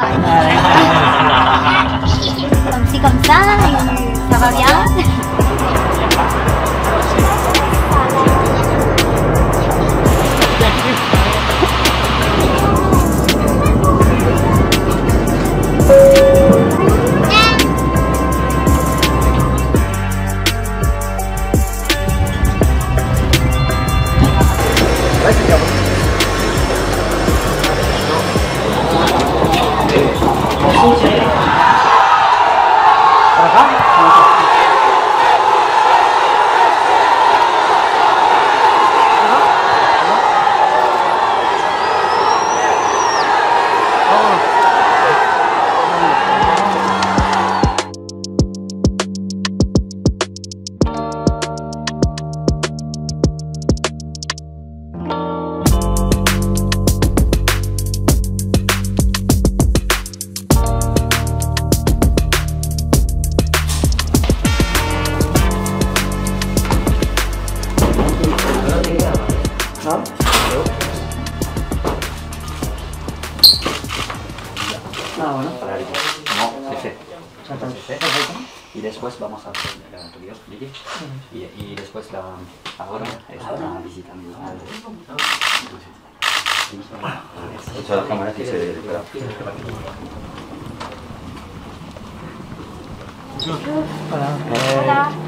Comme c'est comme ça, et ça va bien. No, ese. Ese. Y después vamos a ver el tuyo, Lili. Y, y después la, ahora es una visita al Echa la cámara que se espera. Voilà. Oui,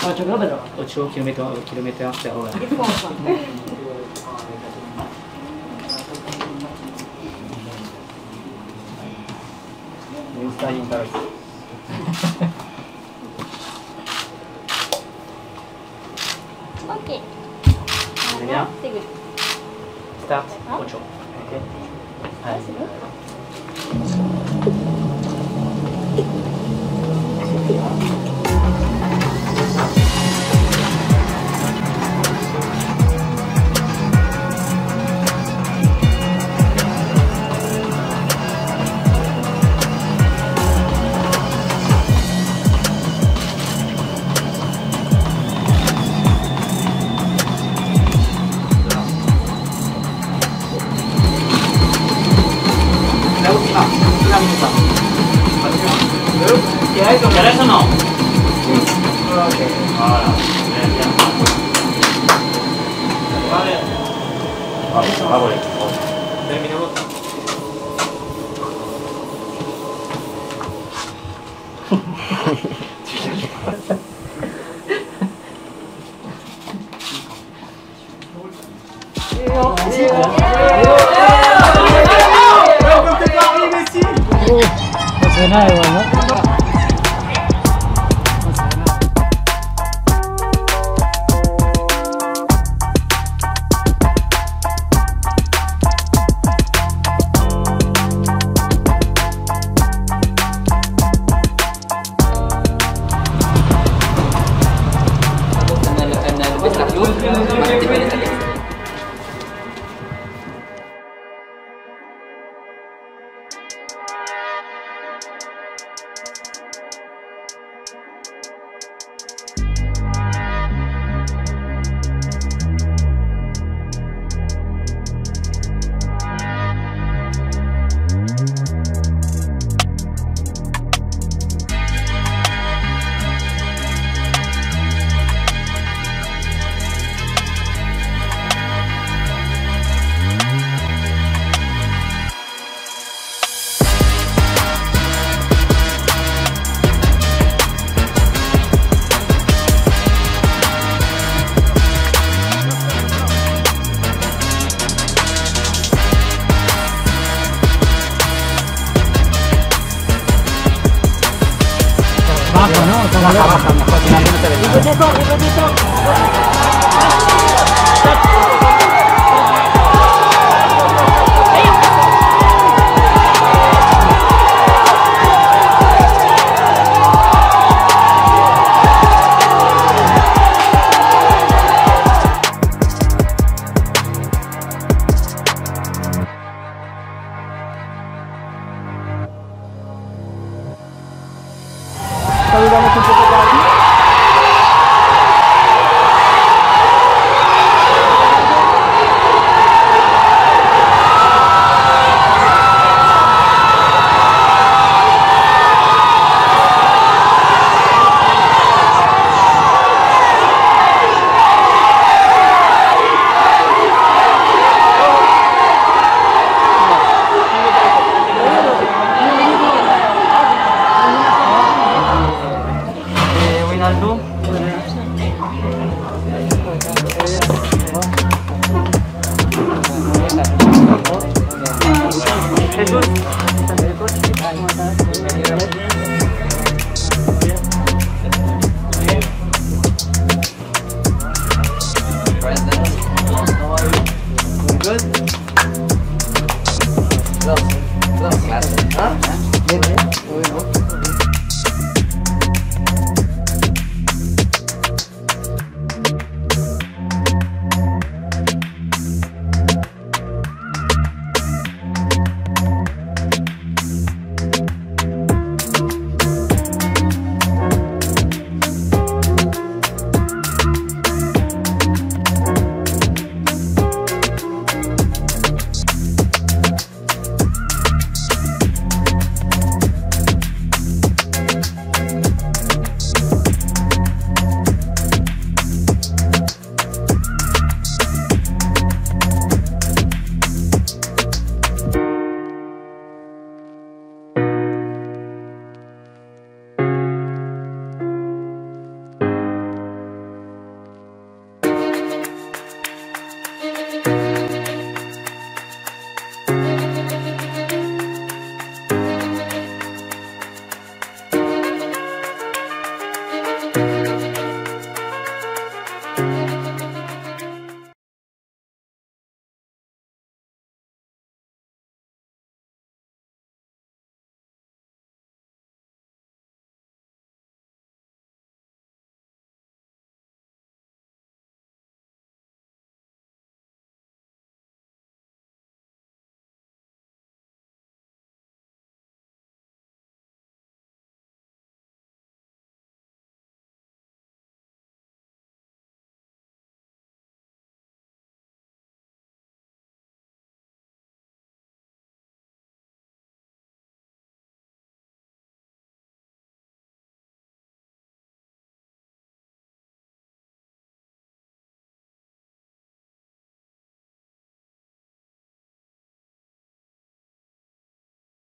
8km, 8km 앞에 오가 요. Ok. C'est bien C'est. Start. Hein? Ok. Ah, c'est bon ¿Quieres o quieres o no? Ok. Vale, Vamos, vamos. terminamos. No se ve baja, baja. Very good.